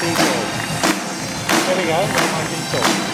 There we go,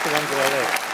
って感じがね。